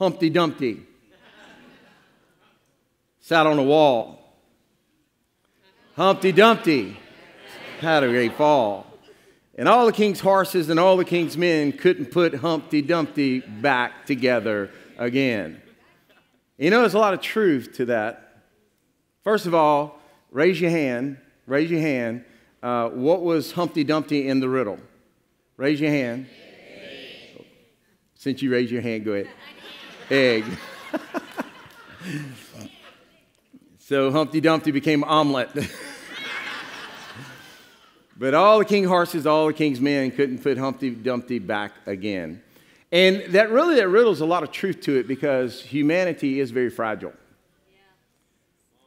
Humpty Dumpty sat on a wall. Humpty Dumpty had a great fall. And all the king's horses and all the king's men couldn't put Humpty Dumpty back together again. You know, there's a lot of truth to that. First of all, raise your hand. Raise your hand. Uh, what was Humpty Dumpty in the riddle? Raise your hand. Since you raised your hand, go ahead. Egg. so Humpty Dumpty became omelet. but all the king horses, all the king's men couldn't put Humpty Dumpty back again. And that really, that riddle's a lot of truth to it because humanity is very fragile.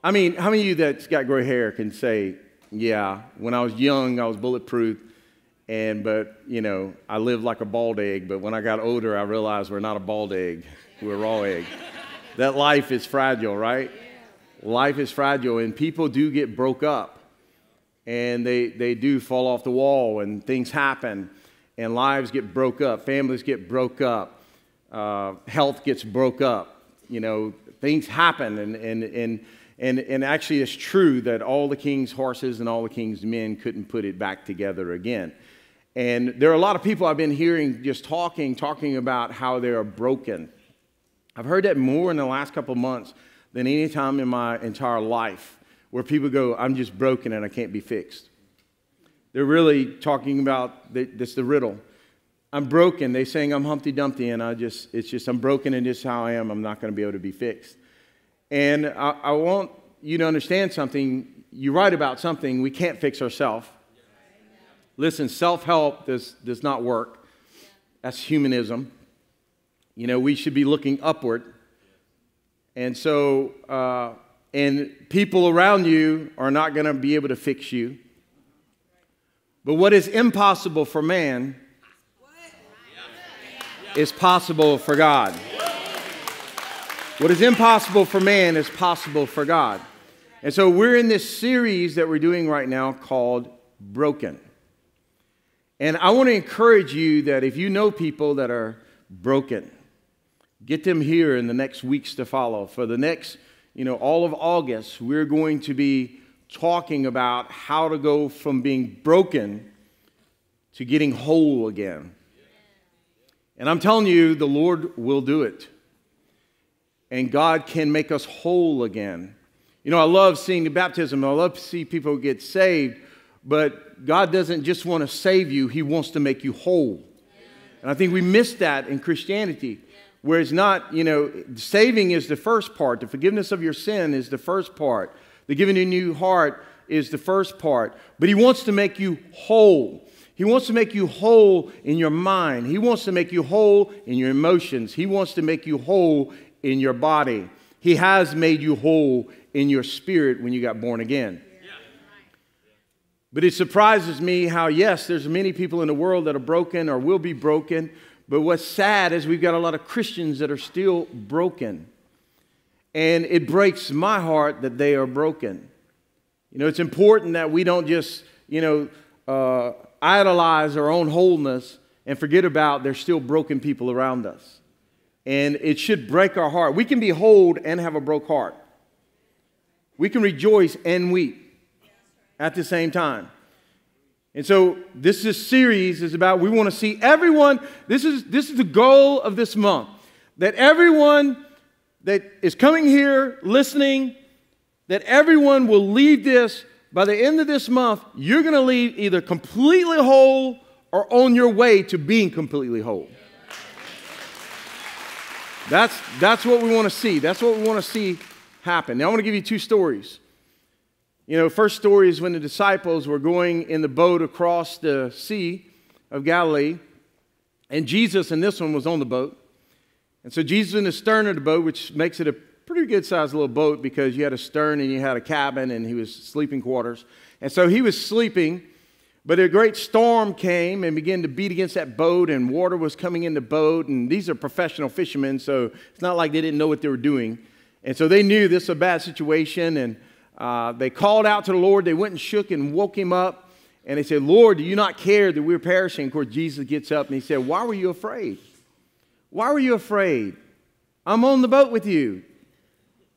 I mean, how many of you that's got gray hair can say, yeah, when I was young, I was bulletproof, and but you know, I lived like a bald egg. But when I got older, I realized we're not a bald egg; we're raw egg. That life is fragile, right? Life is fragile, and people do get broke up, and they they do fall off the wall, and things happen, and lives get broke up, families get broke up, uh, health gets broke up. You know, things happen, and and and and, and actually, it's true that all the king's horses and all the king's men couldn't put it back together again. And there are a lot of people I've been hearing just talking, talking about how they are broken. I've heard that more in the last couple months than any time in my entire life, where people go, I'm just broken and I can't be fixed. They're really talking about this the riddle. I'm broken. They saying I'm Humpty Dumpty, and I just it's just I'm broken and this is how I am. I'm not going to be able to be fixed. And I, I want you to understand something. You write about something we can't fix ourselves. Listen, self help does, does not work. That's humanism. You know, we should be looking upward. And so, uh, and people around you are not going to be able to fix you. But what is impossible for man is possible for God. What is impossible for man is possible for God. And so we're in this series that we're doing right now called Broken. And I want to encourage you that if you know people that are broken, get them here in the next weeks to follow. For the next, you know, all of August, we're going to be talking about how to go from being broken to getting whole again. And I'm telling you, the Lord will do it and God can make us whole again. You know, I love seeing the baptism. I love to see people get saved, but God doesn't just want to save you, He wants to make you whole. And I think we miss that in Christianity, where it's not, you know, saving is the first part, the forgiveness of your sin is the first part, the giving a new heart is the first part, but He wants to make you whole. He wants to make you whole in your mind. He wants to make you whole in your emotions. He wants to make you whole in your body. He has made you whole in your spirit when you got born again. But it surprises me how, yes, there's many people in the world that are broken or will be broken. But what's sad is we've got a lot of Christians that are still broken. And it breaks my heart that they are broken. You know, it's important that we don't just, you know, uh, idolize our own wholeness and forget about there's still broken people around us and it should break our heart. We can be whole and have a broke heart. We can rejoice and weep at the same time. And so this is series is about we want to see everyone this is this is the goal of this month that everyone that is coming here listening that everyone will leave this by the end of this month you're going to leave either completely whole or on your way to being completely whole. That's, that's what we want to see. That's what we want to see happen. Now, I want to give you two stories. You know, first story is when the disciples were going in the boat across the Sea of Galilee, and Jesus and this one was on the boat. And so Jesus in the stern of the boat, which makes it a pretty good sized little boat because you had a stern and you had a cabin and he was sleeping quarters. And so he was sleeping but a great storm came and began to beat against that boat, and water was coming in the boat. And these are professional fishermen, so it's not like they didn't know what they were doing. And so they knew this was a bad situation, and uh, they called out to the Lord. They went and shook and woke him up. And they said, Lord, do you not care that we're perishing? Of course, Jesus gets up and he said, Why were you afraid? Why were you afraid? I'm on the boat with you.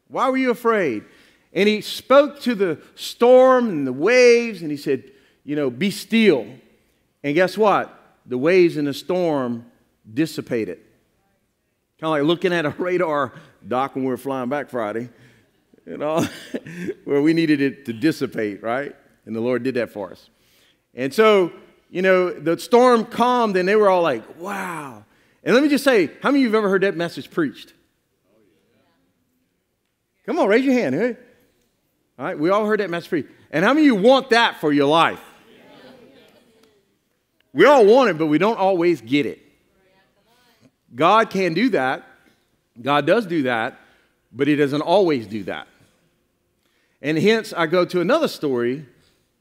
Why were you afraid? And he spoke to the storm and the waves, and he said, You know, be still. And guess what? The waves and the storm dissipated. Kind of like looking at a radar dock when we were flying back Friday, you know, where we needed it to dissipate, right? And the Lord did that for us. And so, you know, the storm calmed, and they were all like, wow. And let me just say, how many of you have ever heard that message preached? Come on, raise your hand. Hey. All right, we all heard that message preached. And how many of you want that for your life? We all want it, but we don't always get it. God can do that. God does do that, but He doesn't always do that. And hence, I go to another story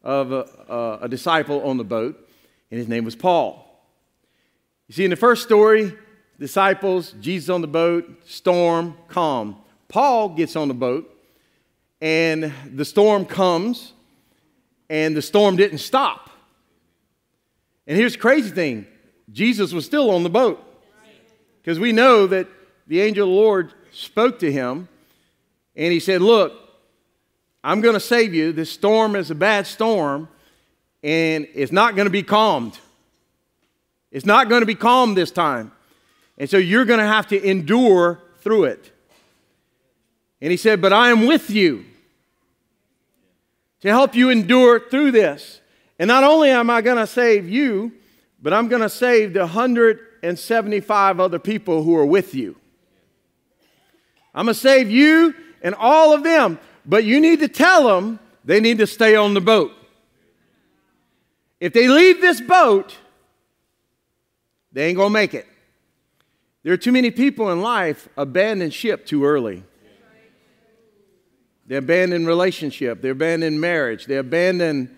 of a, a, disciple on the boat, and his name was Paul. You see, in the first story, disciples, Jesus on the boat, storm, calm. Paul gets on the boat, and the storm comes, and the storm didn't stop. And here's the crazy thing Jesus was still on the boat. Because we know that the angel of the Lord spoke to him, and he said, Look, I'm going to save you. This storm is a bad storm, and it's not going to be calmed. It's not going to be calm this time. And so you're going to have to endure through it. And he said, But I am with you to help you endure through this. And not only am I going to save you, but I'm going to save the 175 other people who are with you. I'm going to save you and all of them, but you need to tell them they need to stay on the boat. If they leave this boat, they ain't going to make it. There are too many people in life abandon ship too early. They abandon relationship, they abandon marriage, they abandon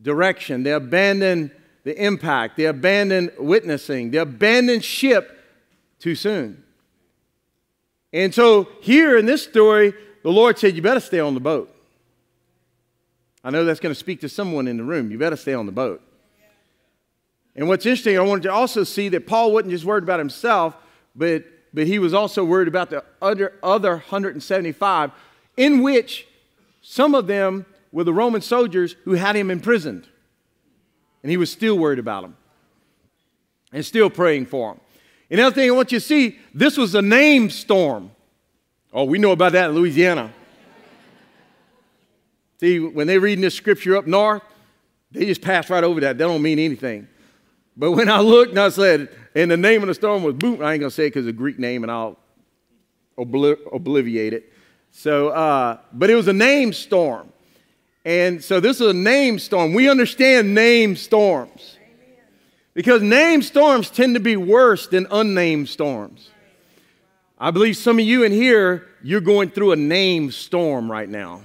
direction, they abandon the impact, they abandon witnessing, they abandon ship too soon. And so here in this story, the Lord said, You better stay on the boat. I know that's going to speak to someone in the room. You better stay on the boat. And what's interesting, I wanted to also see that Paul wasn't just worried about himself, but, but he was also worried about the other, other 175 in which some of them were the Roman soldiers who had him imprisoned. And he was still worried about them and still praying for them. Another thing I want you to see this was a name storm. Oh, we know about that in Louisiana. see, when they're reading this scripture up north, they just pass right over that. That don't mean anything. But when I looked and I said, and the name of the storm was boom, I ain't gonna say it because it's a Greek name and I'll obli- obliviate it. So, uh, but it was a name storm. And so this is a name storm. We understand name storms because name storms tend to be worse than unnamed storms. I believe some of you in here, you're going through a name storm right now.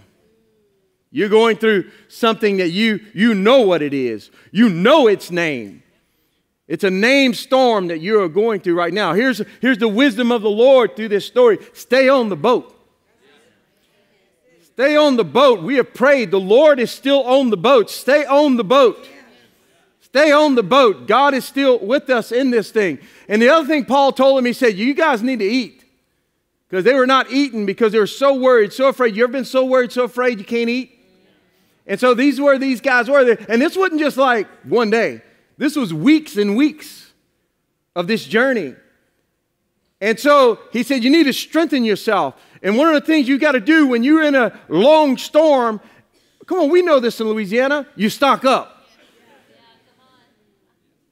You're going through something that you, you know what it is, you know its name. It's a name storm that you are going through right now. Here's, here's the wisdom of the Lord through this story stay on the boat. Stay on the boat. We have prayed. The Lord is still on the boat. Stay on the boat. Stay on the boat. God is still with us in this thing. And the other thing Paul told him, he said, You guys need to eat. Because they were not eating because they were so worried, so afraid. You ever been so worried, so afraid you can't eat? And so these were these guys were there. And this wasn't just like one day. This was weeks and weeks of this journey. And so he said, You need to strengthen yourself. And one of the things you got to do when you're in a long storm, come on, we know this in Louisiana, you stock up.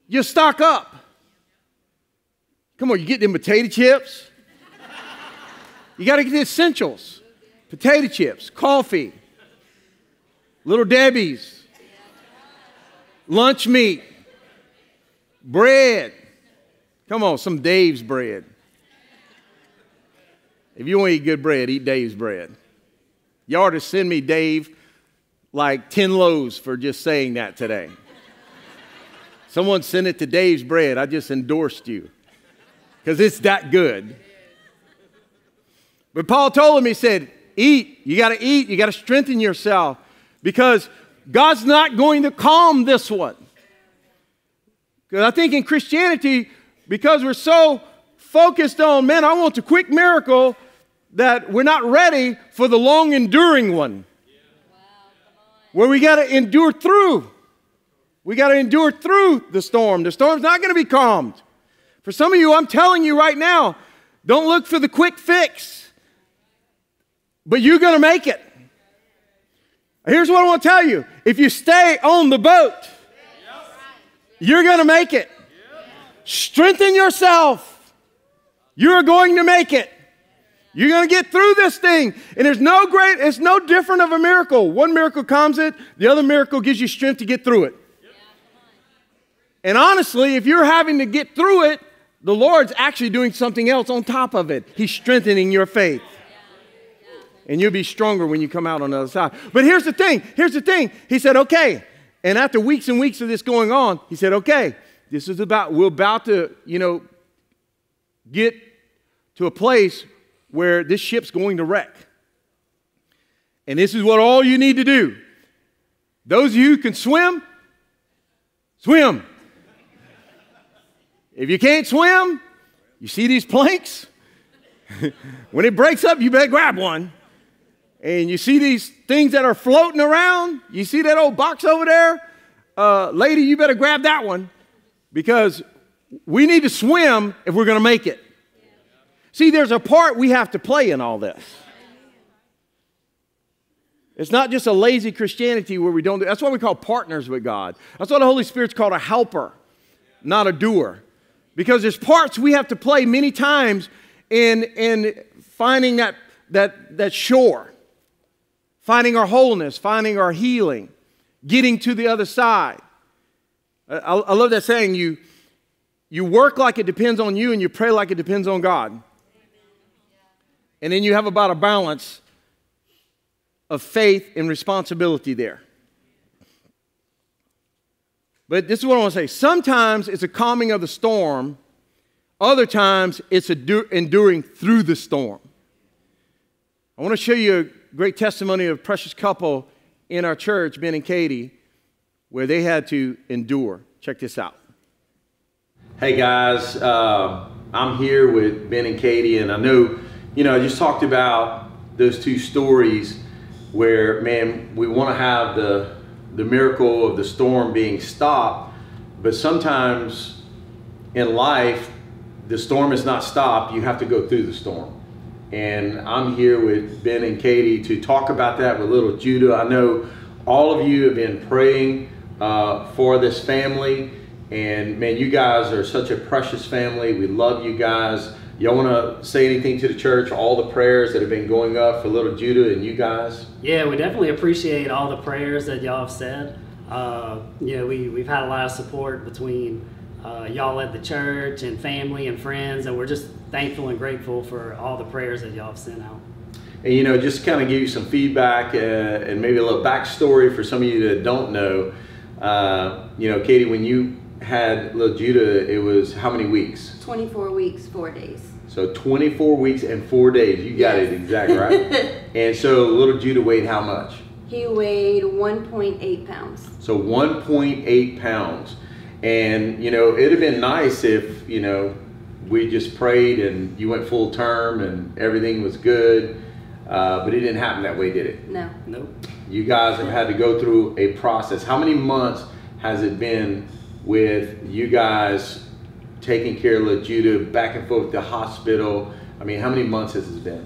You stock up. Come on, you get them potato chips. You got to get the essentials potato chips, coffee, little Debbie's, lunch meat, bread. Come on, some Dave's bread. If you want to eat good bread, eat Dave's bread. You ought to send me, Dave, like 10 loaves for just saying that today. Someone sent it to Dave's bread. I just endorsed you because it's that good. But Paul told him, he said, Eat. You got to eat. You got to strengthen yourself because God's not going to calm this one. Because I think in Christianity, because we're so focused on, man, I want the quick miracle, that we're not ready for the long enduring one. Where we got to endure through. We got to endure through the storm. The storm's not going to be calmed. For some of you, I'm telling you right now, don't look for the quick fix, but you're going to make it. Here's what I want to tell you if you stay on the boat, you're going to make it. Strengthen yourself. You're going to make it. You're going to get through this thing. And there's no great, it's no different of a miracle. One miracle calms it, the other miracle gives you strength to get through it. And honestly, if you're having to get through it, the Lord's actually doing something else on top of it. He's strengthening your faith. And you'll be stronger when you come out on the other side. But here's the thing here's the thing. He said, okay. And after weeks and weeks of this going on, he said, okay, this is about, we're about to, you know, get to a place where this ship's going to wreck. And this is what all you need to do. Those of you who can swim, swim. If you can't swim, you see these planks? when it breaks up, you better grab one. And you see these things that are floating around? You see that old box over there? Uh, lady, you better grab that one because we need to swim if we're going to make it. See, there's a part we have to play in all this. It's not just a lazy Christianity where we don't do that's why we call partners with God. That's why the Holy Spirit's called a helper, not a doer. Because there's parts we have to play many times in, in finding that, that, that shore, finding our wholeness, finding our healing, getting to the other side. I, I love that saying you, you work like it depends on you and you pray like it depends on God. And then you have about a balance of faith and responsibility there. But this is what I want to say. Sometimes it's a calming of the storm, other times it's enduring through the storm. I want to show you great testimony of a precious couple in our church, Ben and Katie, where they had to endure. Check this out. Hey guys, uh, I'm here with Ben and Katie, and I know, you know, I just talked about those two stories where, man, we want to have the the miracle of the storm being stopped, but sometimes in life, the storm is not stopped. You have to go through the storm. And I'm here with Ben and Katie to talk about that with little Judah. I know all of you have been praying uh, for this family. And man, you guys are such a precious family. We love you guys. Y'all want to say anything to the church? All the prayers that have been going up for little Judah and you guys? Yeah, we definitely appreciate all the prayers that y'all have said. Uh, you know, we, we've had a lot of support between uh, y'all at the church and family and friends, and we're just thankful and grateful for all the prayers that y'all have sent out. And you know, just kind of give you some feedback uh, and maybe a little backstory for some of you that don't know. Uh, you know, Katie, when you had little Judah, it was how many weeks? 24 weeks, four days. So 24 weeks and four days. You got yes. it exactly right. and so little Judah weighed how much? He weighed 1.8 pounds. So 1.8 pounds. And, you know, it'd have been nice if, you know, we just prayed and you went full term and everything was good. Uh, but it didn't happen that way, did it? No. Nope. You guys have had to go through a process. How many months has it been with you guys taking care of Judah back and forth to hospital? I mean, how many months has it been?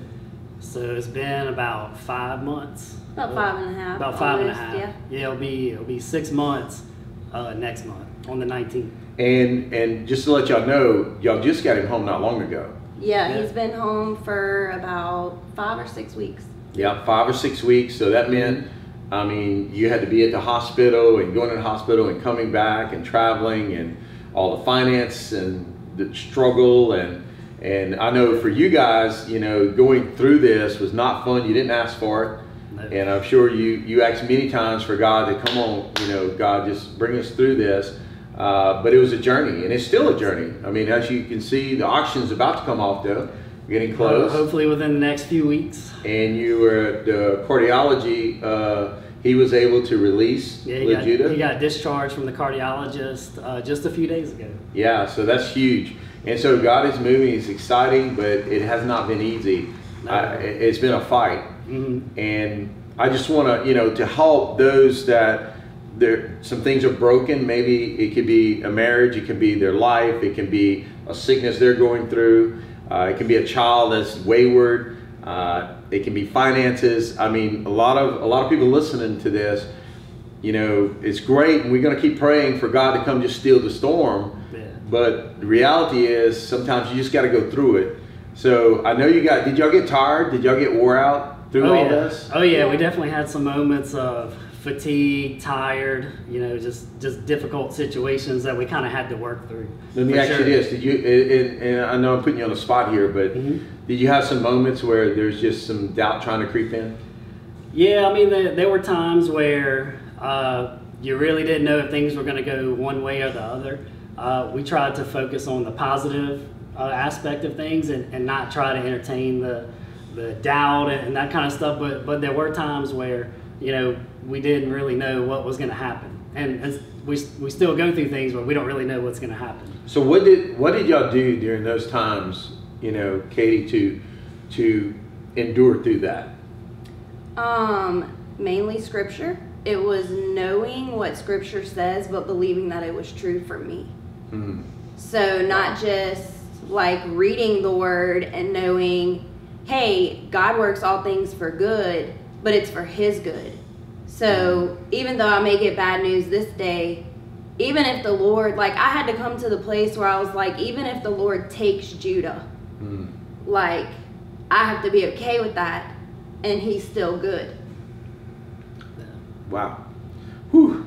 So it's been about five months. About five and a half. About five almost, and a half. Yeah. yeah, it'll be it'll be six months uh, next month on the 19th. And and just to let y'all know, y'all just got him home not long ago. Yeah, yeah, he's been home for about five or six weeks. Yeah, five or six weeks. So that meant I mean, you had to be at the hospital and going to the hospital and coming back and traveling and all the finance and the struggle and and I know for you guys, you know, going through this was not fun. You didn't ask for it. And I'm sure you you asked many times for God to come on, you know, God just bring us through this. Uh, but it was a journey, and it's still a journey. I mean, as you can see, the auction's about to come off, though. Getting close. Uh, hopefully within the next few weeks. And you were at the cardiology. Uh, he was able to release yeah, he got, he got discharged from the cardiologist uh, just a few days ago. Yeah, so that's huge. And so God is moving. It's exciting, but it has not been easy. No. I, it's been a fight, Mhm. and I just want to, you know, to help those that there some things are broken. Maybe it could be a marriage, it could be their life, it can be a sickness they're going through, uh, it can be a child that's wayward, uh, it can be finances. I mean, a lot of a lot of people listening to this, you know, it's great, and we're going to keep praying for God to come just steal the storm. Yeah. But the reality is, sometimes you just got to go through it. So I know you got. Did y'all get tired? Did y'all get wore out through oh, all yeah. this? Oh yeah, we definitely had some moments of fatigue, tired, you know, just just difficult situations that we kind of had to work through. Let me ask sure. you this: Did you? And, and I know I'm putting you on the spot here, but Mhm. did you have some moments where there's just some doubt trying to creep in? Yeah, I mean, there, there were times where uh, you really didn't know if things were going to go one way or the other. Uh, we tried to focus on the positive uh, aspect of things and, and not try to entertain the, the doubt and, and that kind of stuff. But, but there were times where, you know, we didn't really know what was going to happen. And, and we, we still go through things where we don't really know what's going to happen. So what did what did y'all do during those times? You know, Katie, to to endure through that. Um, mainly scripture. It was knowing what scripture says, but believing that it was true for me. Mm. So not just like reading the word and knowing, hey, God works all things for good, but it's for his good. So even though I may get bad news this day, even if the Lord, like I had to come to the place where I was like, even if the Lord takes Judah, Mm. like I have to be okay with that, and he's still good. Wow. Whew.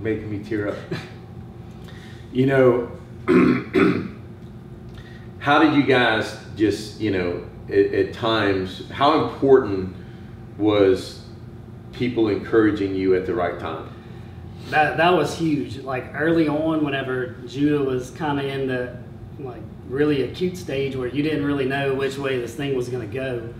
Making me tear up. you know, how did you guys just, you know, at, at times, how important was people encouraging you at the right time? That that was huge. Like early on, whenever Judah was kind of in the like really acute stage where you didn't really know which way this thing was going to go,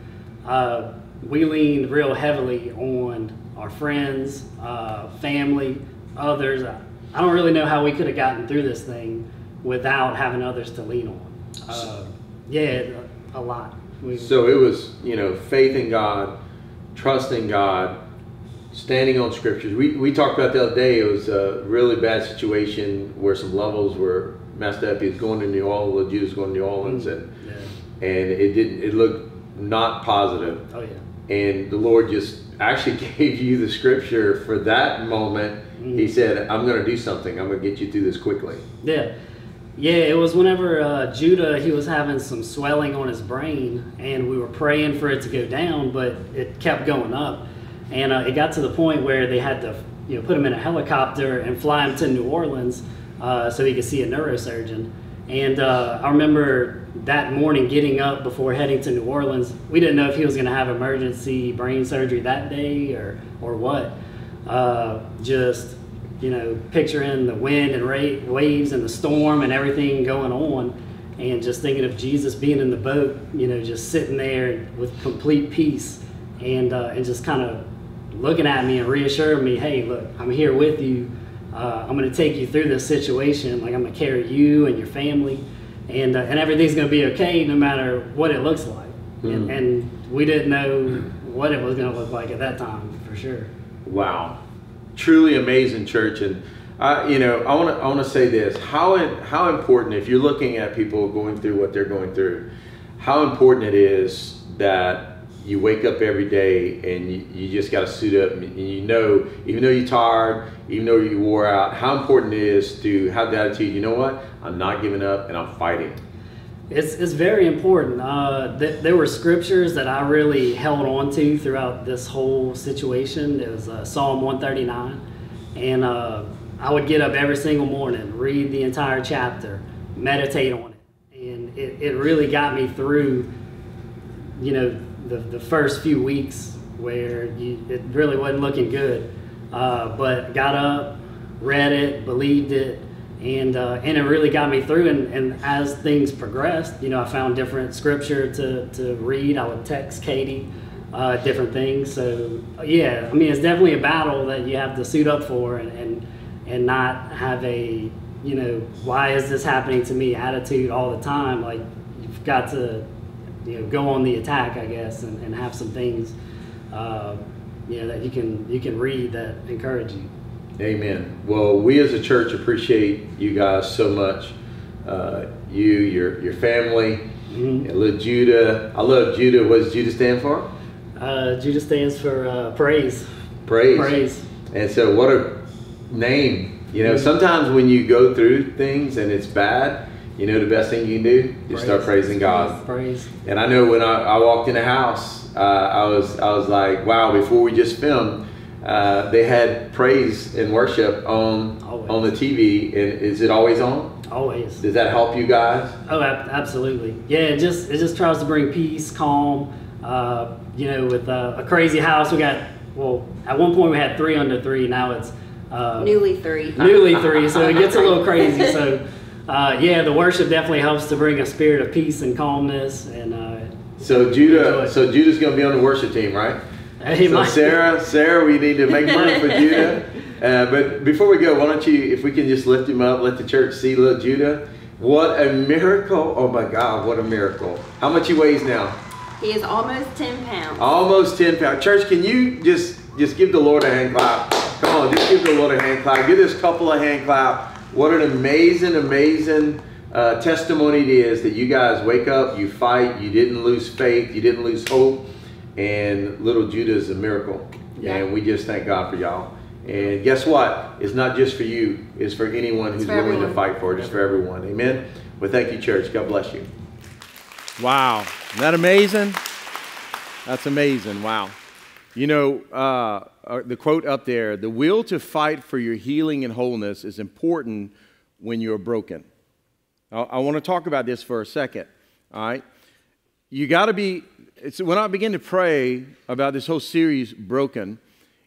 uh, we leaned real heavily on our friends, uh, family, others. I, don't really know how we could have gotten through this thing without having others to lean on. Uh, yeah, a, a lot. We, So it was, you know, faith in God, trusting God, standing on scriptures. We, we talked about the other day, it was a really bad situation where some levels were messed up. He was going to New Orleans, Judah's going to New Orleans, and, yeah. and it didn't, it looked not positive. Oh yeah. And the Lord just actually gave you the scripture for that moment. He Mhm. said, I'm going to do something. I'm going to get you through this quickly. Yeah. Yeah, it was whenever uh, Judah, he was having some swelling on his brain, and we were praying for it to go down, but it kept going up. And uh, it got to the point where they had to, you know, put him in a helicopter and fly him to New Orleans uh, so he could see a neurosurgeon. And uh, I remember that morning getting up before heading to New Orleans. We didn't know if he was going to have emergency brain surgery that day or, or what. Uh, just you know, picturing the wind and ra- waves and the storm and everything going on, and just thinking of Jesus being in the boat, you know, just sitting there with complete peace, and uh, and just kind of looking at me and reassuring me, hey, look, I'm here with you. Uh, I'm going to take you through this situation. Like I'm going to carry you and your family, and uh, and everything's going to be okay no matter what it looks like. And, Mhm. and we didn't know what it was going to look like at that time for sure. Wow, truly amazing church, and I, you know, I want to I want to say this: how how important if you're looking at people going through what they're going through, how important it is that you wake up every day and you, you just got to suit up and you know, even though you're tired, even though you wore out, how important it is to have the attitude. You know what? I'm not giving up and I'm fighting. It's, it's very important. Uh, th- there were scriptures that I really held on to throughout this whole situation. It was uh, Psalm 139. And uh, I would get up every single morning, read the entire chapter, meditate on it. And it, it really got me through, you know, the, the first few weeks where you, it really wasn't looking good. Uh, but got up, read it, believed it, and uh, and it really got me through. And, and as things progressed, you know, I found different scripture to, to read. I would text Katie uh, different things. So yeah, I mean, it's definitely a battle that you have to suit up for, and and, and not have a you know, why is this happening to me attitude all the time. Like you've got to, you know, go on the attack, I guess, and, and have some things, uh, you know, that you can you can read that encourage you. Amen. Well, we as a church appreciate you guys so much. Uh, you, your your family, mm-hmm. little Judah. I love Judah. What does Judah stand for? Uh, Judah stands for uh, praise. Praise. Praise. And so, what a name. You know, mm-hmm. sometimes when you go through things and it's bad, you know the best thing you can do? You praise. start praising God. Praise. And I know when I, I walked in the house, uh, I was I was like, wow, before we just filmed, uh, they had praise and worship on always. on the TV. And is it always on? Always. Does that help you guys? Oh, absolutely. Yeah, it just it just tries to bring peace, calm. Uh, you know, with uh, a crazy house, we got well. At one point, we had three under three. Now it's uh, newly three. Newly three. So it gets a little crazy. So uh, yeah, the worship definitely helps to bring a spirit of peace and calmness. And uh, so Judah, so Judah's going to be on the worship team, right? Hey, so Sarah, Sarah, we need to make room for Judah. Uh, but before we go, why don't you, if we can just lift him up, let the church see little Judah. What a miracle! Oh my God, what a miracle! How much he weighs now? He is almost ten pounds. Almost ten pounds. Church, can you just just give the Lord a hand clap? Come on, just give the Lord a hand clap. Give this couple a hand clap. What an amazing, amazing uh, testimony it is that you guys wake up, you fight, you didn't lose faith, you didn't lose hope, and little Judah is a miracle. Yeah. And we just thank God for y'all. And guess what? It's not just for you. It's for anyone who's willing everyone. to fight for it. It's for everyone. Amen. Well, thank you, church. God bless you. Wow. Isn't that amazing? That's amazing. Wow. You know, uh, uh, the quote up there the will to fight for your healing and wholeness is important when you're broken. I, I want to talk about this for a second. All right. You got to be, when I begin to pray about this whole series, Broken,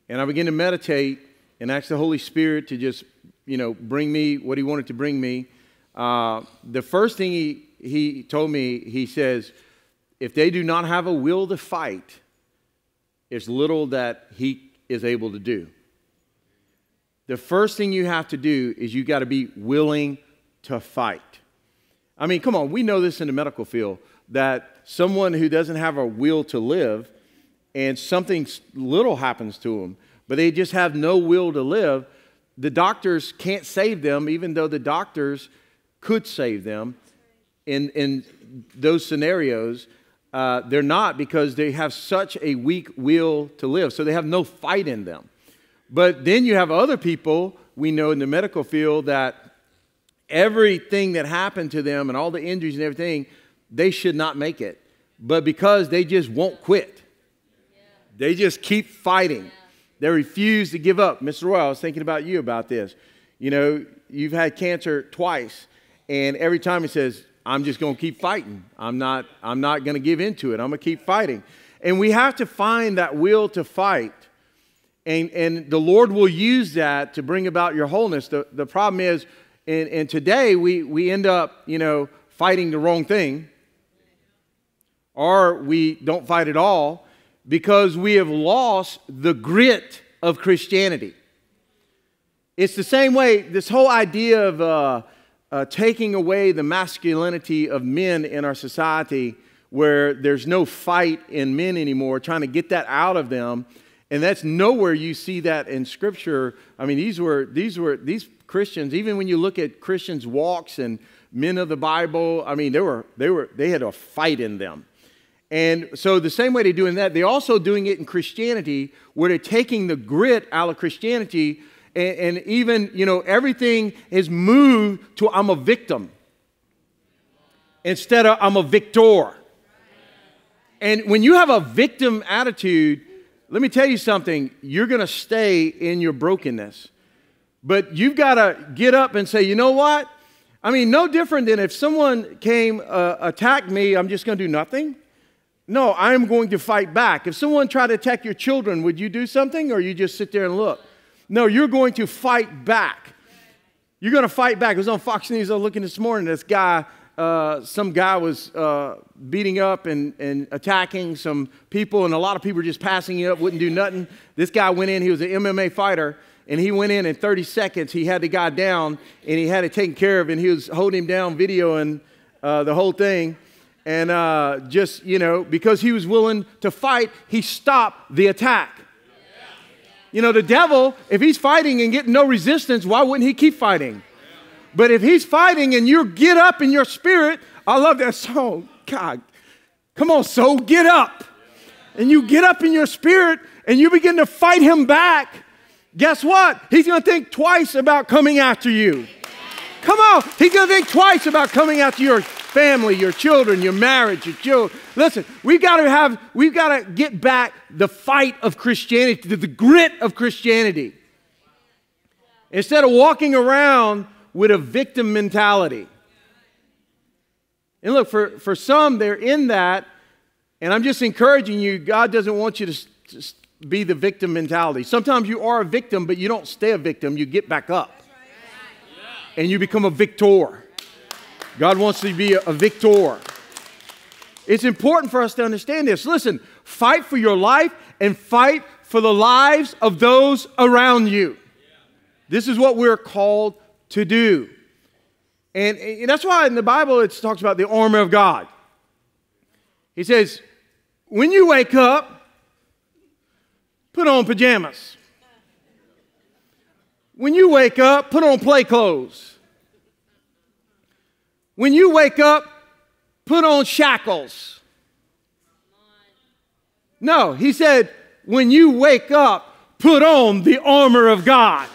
and I begin to meditate and ask the Holy Spirit to just, you know, bring me what He wanted to bring me, uh, the first thing he, he told me, he says, if they do not have a will to fight, there's little that He is able to do. The first thing you have to do is you got to be willing to fight. I mean, come on, we know this in the medical field that someone who doesn't have a will to live and something little happens to them, but they just have no will to live, the doctors can't save them, even though the doctors could save them in, in those scenarios. Uh, they're not because they have such a weak will to live. So they have no fight in them. But then you have other people we know in the medical field that everything that happened to them and all the injuries and everything, they should not make it. But because they just won't quit, they just keep fighting. They refuse to give up. Mr. Roy, I was thinking about you about this. You know, you've had cancer twice, and every time he says, I'm just going to keep fighting. I'm not, I'm not going to give into it. I'm going to keep fighting. And we have to find that will to fight. And, and the Lord will use that to bring about your wholeness. The, the problem is, and, and today we, we end up, you know, fighting the wrong thing, or we don't fight at all because we have lost the grit of Christianity. It's the same way, this whole idea of, uh, uh, taking away the masculinity of men in our society where there's no fight in men anymore, trying to get that out of them. And that's nowhere you see that in Scripture. I mean, these were, these were, these Christians, even when you look at Christians' walks and men of the Bible, I mean, they were, they were, they had a fight in them. And so the same way they're doing that, they're also doing it in Christianity, where they're taking the grit out of Christianity and, and even, you know, everything is moved to I'm a victim instead of I'm a victor. And when you have a victim attitude, let me tell you something, you're going to stay in your brokenness. But you've got to get up and say, you know what? I mean, no different than if someone came, uh, attacked me, I'm just going to do nothing. No, I'm going to fight back. If someone tried to attack your children, would you do something or you just sit there and look? No, you're going to fight back. You're going to fight back. It was on Fox News. I was looking this morning. This guy, uh, some guy was uh, beating up and, and attacking some people, and a lot of people were just passing it up, wouldn't do nothing. This guy went in. He was an MMA fighter, and he went in in 30 seconds. He had the guy down and he had it taken care of, and he was holding him down, videoing uh, the whole thing. And uh, just, you know, because he was willing to fight, he stopped the attack. You know, the devil, if he's fighting and getting no resistance, why wouldn't he keep fighting? But if he's fighting and you get up in your spirit, I love that song. God, come on, soul, get up. And you get up in your spirit and you begin to fight him back. Guess what? He's going to think twice about coming after you. Come on, he's going to think twice about coming after your family, your children, your marriage, your children. Listen, we've got to have, we've got to get back the fight of Christianity, the, the grit of Christianity. Instead of walking around with a victim mentality. And look, for, for some, they're in that, and I'm just encouraging you, God doesn't want you to, to be the victim mentality. Sometimes you are a victim, but you don't stay a victim, you get back up. And you become a victor. God wants to be a, victor. It's important for us to understand this. Listen, fight for your life and fight for the lives of those around you. This is what we're called to do. And, and that's why in the Bible it talks about the armor of God. He says, when you wake up, put on pajamas. When you wake up, put on play clothes. When you wake up, put on shackles. No, he said, when you wake up, put on the armor of God.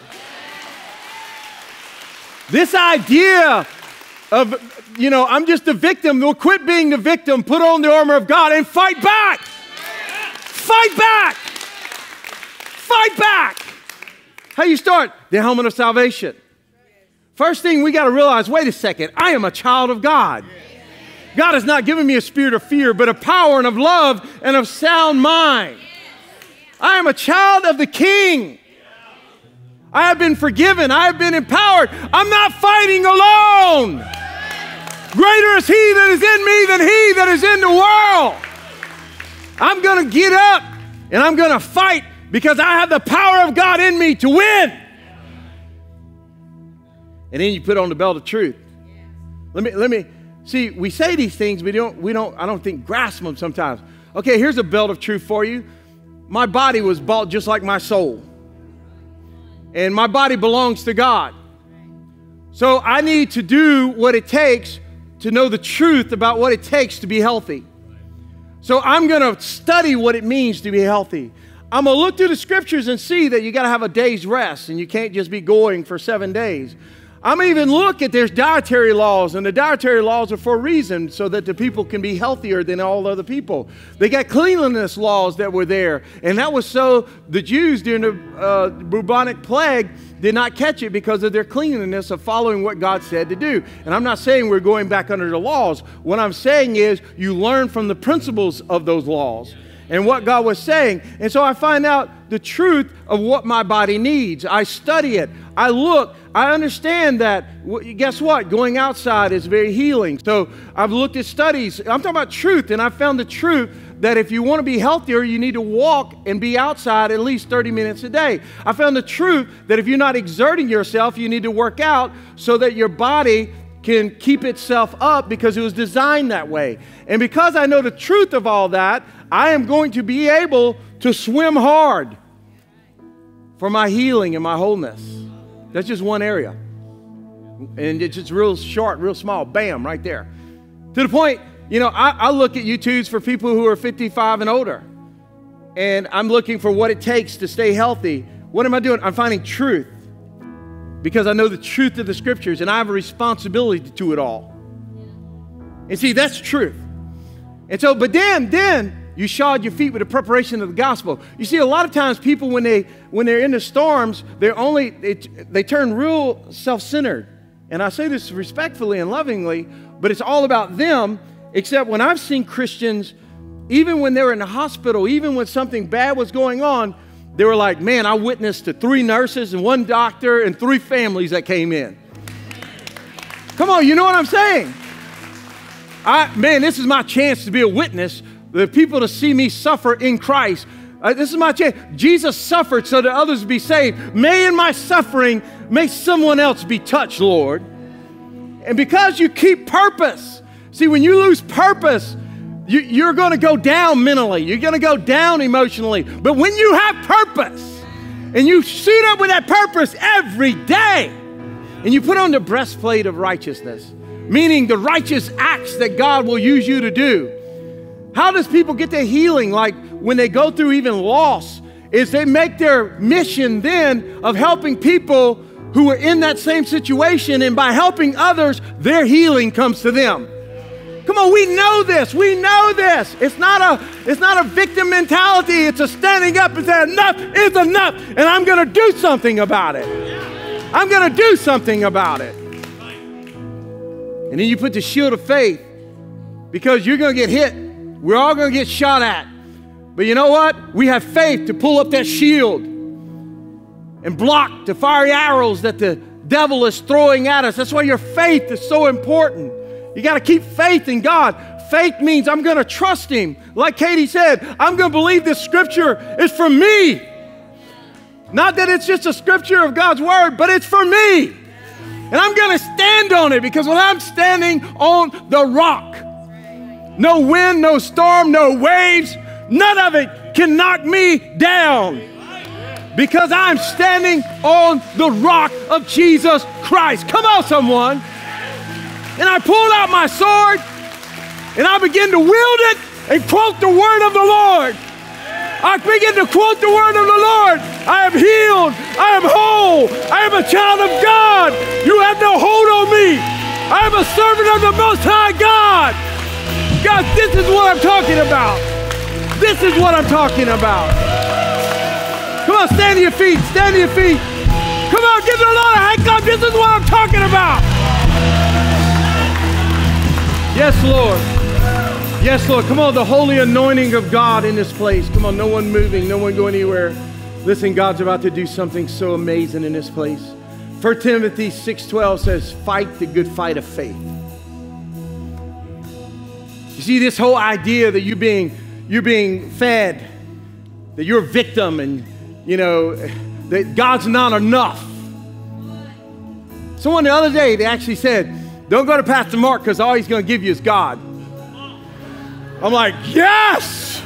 This idea of, you know, I'm just a victim. Well, quit being the victim, put on the armor of God and fight back. Fight back. Fight back. How you start? The helmet of salvation. First thing we got to realize wait a second, I am a child of God. God has not given me a spirit of fear, but of power and of love and of sound mind. I am a child of the King. I have been forgiven. I have been empowered. I'm not fighting alone. Greater is He that is in me than He that is in the world. I'm going to get up and I'm going to fight because I have the power of God in me to win. And then you put on the belt of truth. Let me, let me, see, we say these things, but we don't, we don't, I don't think grasp them sometimes. Okay, here's a belt of truth for you. My body was bought just like my soul and my body belongs to God. So I need to do what it takes to know the truth about what it takes to be healthy. So I'm going to study what it means to be healthy. I'm going to look through the scriptures and see that you got to have a day's rest and you can't just be going for seven days. I'm even look at there's dietary laws, and the dietary laws are for a reason, so that the people can be healthier than all other people. They got cleanliness laws that were there, and that was so the Jews during the uh, bubonic plague did not catch it because of their cleanliness of following what God said to do. And I'm not saying we're going back under the laws. What I'm saying is you learn from the principles of those laws and what God was saying. And so I find out the truth of what my body needs. I study it. I look. I understand that. Guess what? Going outside is very healing. So I've looked at studies. I'm talking about truth, and I found the truth that if you want to be healthier, you need to walk and be outside at least 30 minutes a day. I found the truth that if you're not exerting yourself, you need to work out so that your body can keep itself up because it was designed that way. And because I know the truth of all that, I am going to be able to swim hard for my healing and my wholeness. That's just one area. And it's just real short, real small, bam, right there. To the point, you know, I, I look at YouTubes for people who are 55 and older. And I'm looking for what it takes to stay healthy. What am I doing? I'm finding truth because I know the truth of the scriptures and I have a responsibility to it all. And see, that's truth. And so, but then, then you shod your feet with the preparation of the gospel. You see, a lot of times people, when, they, when they're in the storms, they're only, they, they turn real self centered. And I say this respectfully and lovingly, but it's all about them, except when I've seen Christians, even when they were in the hospital, even when something bad was going on, they were like, man, I witnessed to three nurses and one doctor and three families that came in. Come on, you know what I'm saying? I, man, this is my chance to be a witness the people to see me suffer in Christ. Uh, this is my chance. Jesus suffered so that others be saved. May in my suffering, may someone else be touched, Lord. And because you keep purpose, see, when you lose purpose, you, you're going to go down mentally, you're going to go down emotionally. But when you have purpose and you suit up with that purpose every day, and you put on the breastplate of righteousness, meaning the righteous acts that God will use you to do. How does people get their healing? Like when they go through even loss, is they make their mission then of helping people who are in that same situation, and by helping others, their healing comes to them. Come on, we know this. We know this. It's not a it's not a victim mentality. It's a standing up and saying enough is enough, and I'm going to do something about it. I'm going to do something about it. And then you put the shield of faith because you're going to get hit. We're all going to get shot at. But you know what? We have faith to pull up that shield and block the fiery arrows that the devil is throwing at us. That's why your faith is so important. You got to keep faith in God. Faith means I'm going to trust Him. Like Katie said, I'm going to believe this scripture is for me. Not that it's just a scripture of God's word, but it's for me. And I'm going to stand on it because when I'm standing on the rock, no wind, no storm, no waves, none of it can knock me down because I'm standing on the rock of Jesus Christ. Come on, someone. And I pulled out my sword and I began to wield it and quote the word of the Lord. I begin to quote the word of the Lord. I am healed. I am whole. I am a child of God. You have no hold on me. I am a servant of the Most High God. God, this is what I'm talking about. This is what I'm talking about. Come on, stand to your feet. Stand to your feet. Come on, give the Lord a hand clap. This is what I'm talking about. Yes, Lord. Yes, Lord. Come on, the holy anointing of God in this place. Come on, no one moving, no one going anywhere. Listen, God's about to do something so amazing in this place. 1 Timothy 6:12 says, "Fight the good fight of faith." You see this whole idea that you being you're being fed, that you're a victim, and you know that God's not enough. Someone the other day they actually said, "Don't go to Pastor Mark because all he's going to give you is God." I'm like, yes,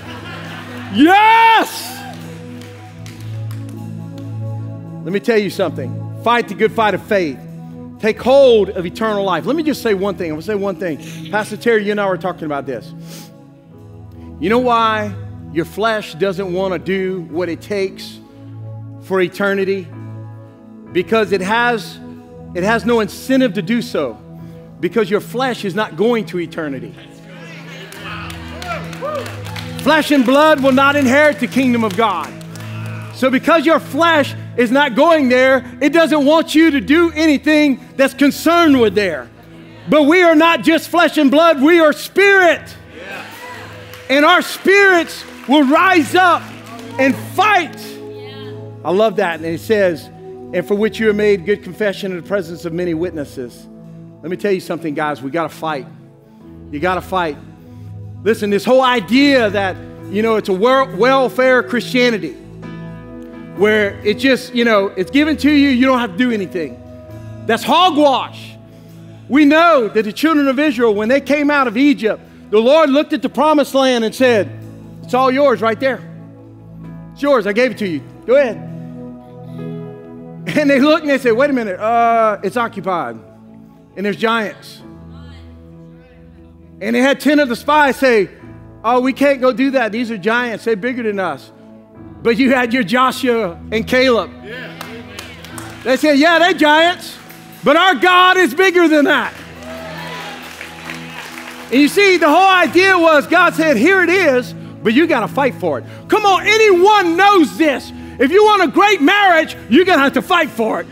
yes. Let me tell you something. Fight the good fight of faith. Take hold of eternal life. Let me just say one thing. I'm going to say one thing. Pastor Terry, you and I were talking about this. You know why your flesh doesn't want to do what it takes for eternity? Because it has, it has no incentive to do so. Because your flesh is not going to eternity. Flesh and blood will not inherit the kingdom of God. So, because your flesh is not going there, it doesn't want you to do anything that's concerned with there. But we are not just flesh and blood, we are spirit. And our spirits will rise up and fight. I love that. And it says, and for which you have made good confession in the presence of many witnesses. Let me tell you something, guys. We got to fight. You got to fight. Listen, this whole idea that, you know, it's a welfare Christianity where it just, you know, it's given to you, you don't have to do anything. That's hogwash. We know that the children of Israel, when they came out of Egypt, the Lord looked at the promised land and said, It's all yours right there. It's yours. I gave it to you. Go ahead. And they looked and they said, Wait a minute, uh, it's occupied. And there's giants. And they had 10 of the spies say, Oh, we can't go do that. These are giants. They're bigger than us. But you had your Joshua and Caleb. Yeah. They said, Yeah, they're giants, but our God is bigger than that. And you see, the whole idea was God said, Here it is, but you got to fight for it. Come on, anyone knows this. If you want a great marriage, you're going to have to fight for it.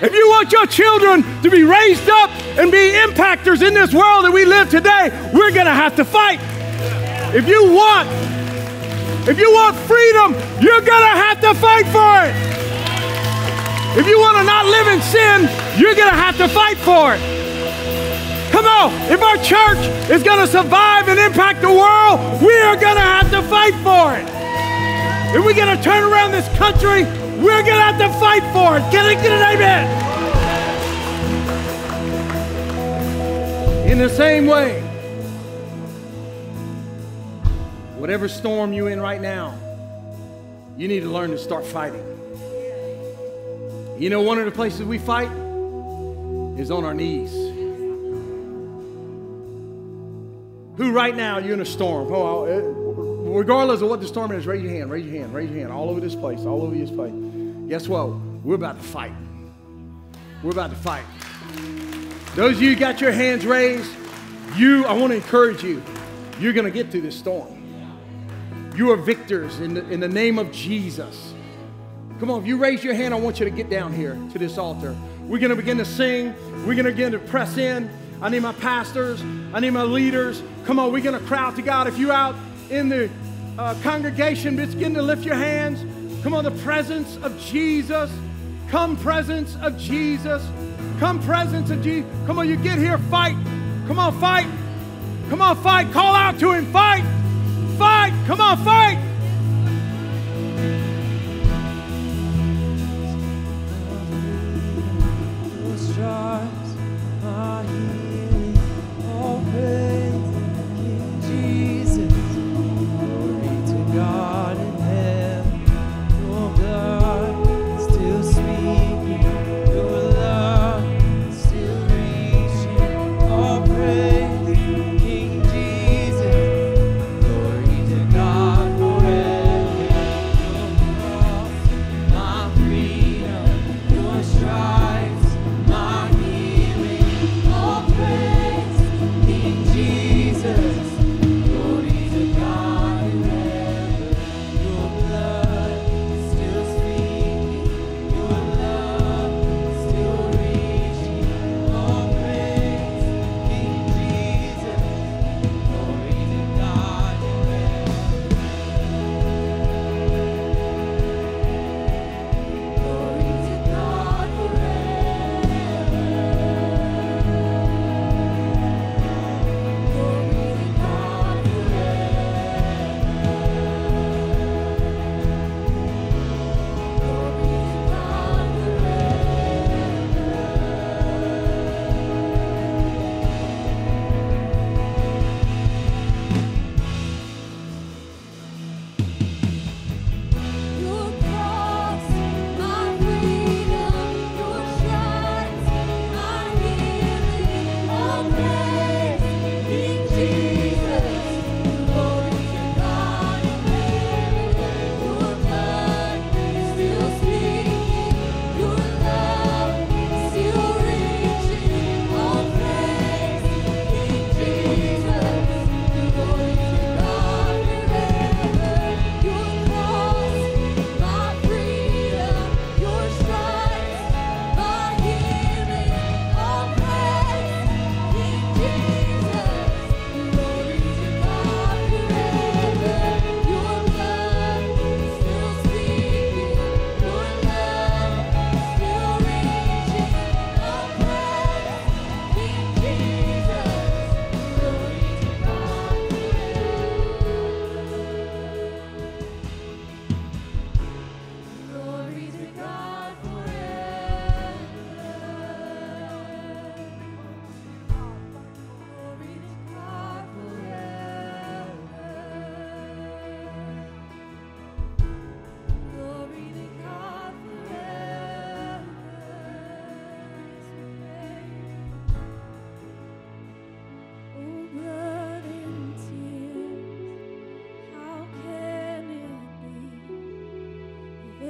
If you want your children to be raised up and be impactors in this world that we live today, we're going to have to fight. If you want if you want freedom, you're going to have to fight for it. If you want to not live in sin, you're going to have to fight for it. Come on, if our church is going to survive and impact the world, we are going to have to fight for it. If we're going to turn around this country, we're going to have to fight for it. Can I get an amen? In the same way, whatever storm you're in right now, you need to learn to start fighting. You know, one of the places we fight is on our knees. Who right now you're in a storm? Oh, uh, regardless of what the storm is, raise your hand, raise your hand, raise your hand, all over this place, all over this place. Guess what? We're about to fight. We're about to fight. Those of you got your hands raised, you, I want to encourage you. You're going to get through this storm. You are victors in the, in the name of Jesus. Come on, if you raise your hand, I want you to get down here to this altar. We're going to begin to sing. We're going to begin to press in. I need my pastors. I need my leaders. Come on, we're going to crowd to God. If you're out in the uh, congregation, begin to lift your hands. Come on, the presence of Jesus. Come, presence of Jesus. Come, presence of Jesus. Come on, you get here, fight. Come on, fight. Come on, fight. Call out to him, fight fight. Come on, fight. stripes, my healing.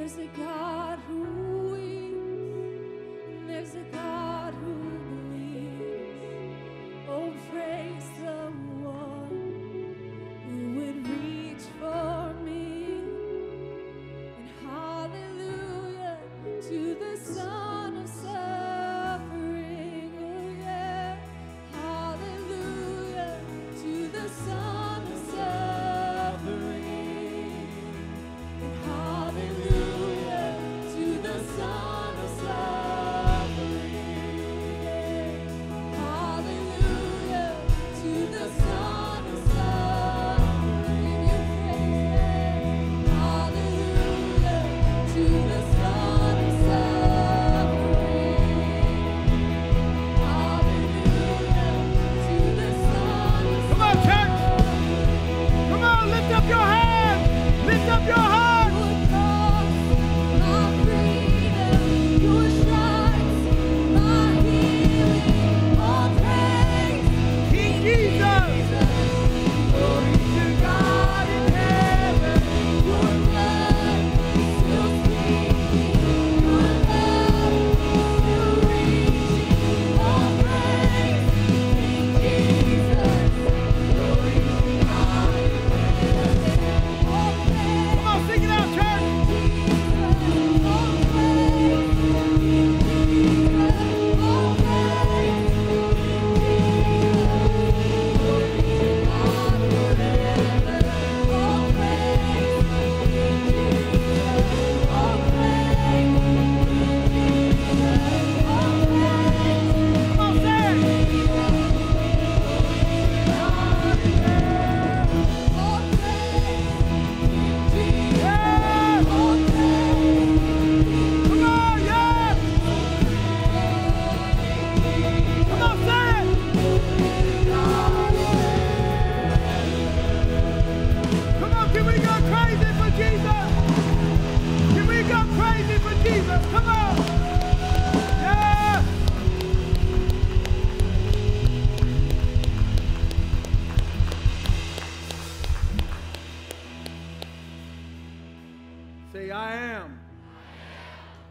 is a God who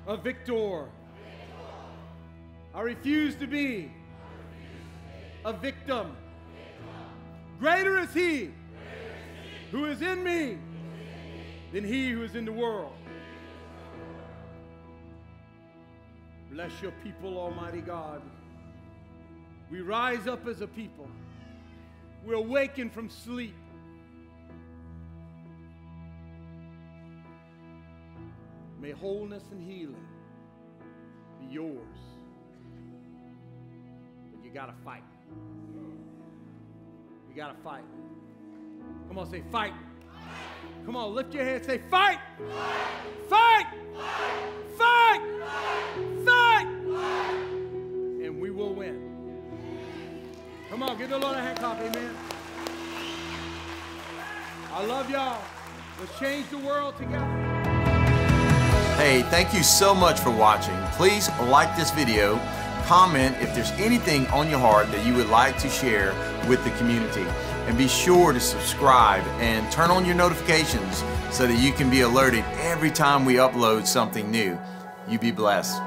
a victor. I refuse to be a victim. Greater is He who is in me than he who is in the world. Bless your people, Almighty God. We rise up as a people. We awaken from sleep. May wholeness and healing be yours. But you got to fight. You got to fight. Come on, say fight. Come on, lift your hand. Say fight. Fight. Fight. Fight. And we will win. Come on, give the Lord a hand clap. Amen. I love y'all. Let's change the world together. Hey, thank you so much for watching. Please like this video, comment if there's anything on your heart that you would like to share with the community. And be sure to subscribe and turn on your notifications so that you can be alerted every time we upload something new. You be blessed.